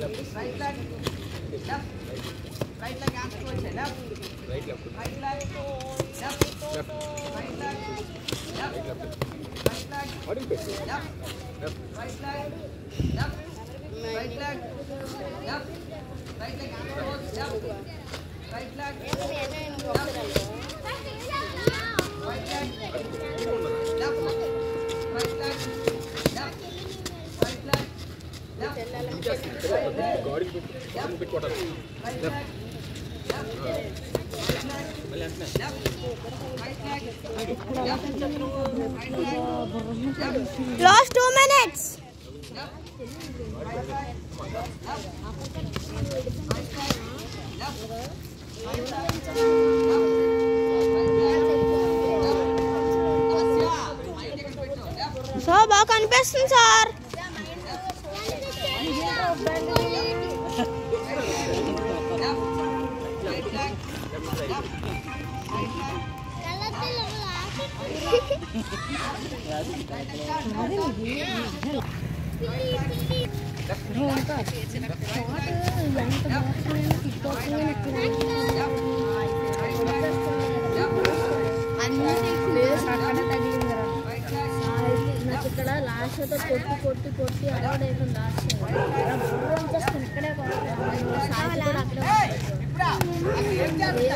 Left. Right leg. Left. Right leg. Left. Right leg. Left. What do you think? Yep. Yep. Right leg. Yep. Right leg. Yep. Right leg. Yep. Right leg. Yep. Right leg. Yep. Right leg. Yep. Right leg. Yep. Right leg. Yep. Right leg. Yep. Last two minutes. So, back on best, sir. ఇక్కడ last అయితే కొట్టి కొట్టి కొట్టి అలవాటు అయిపోయింది last ఇక్కడే అక్కడే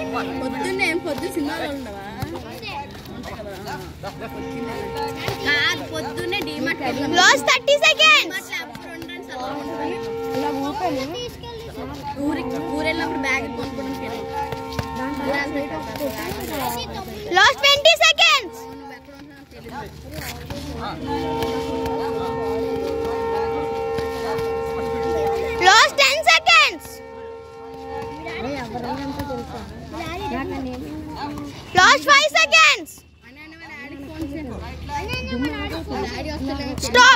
పొద్దున్నే ఏం పొద్దున్న సినిమాలో ఉండవా? కాదు పొద్దున్నే డీమార్ట్ లాస్ట్ థర్టీ సెకండ్స్ ఊరికి ఊరు వెళ్ళినప్పుడు బ్యాగ్ కొనుక్కోవడానికి last twenty seconds Last 5 seconds. Stop.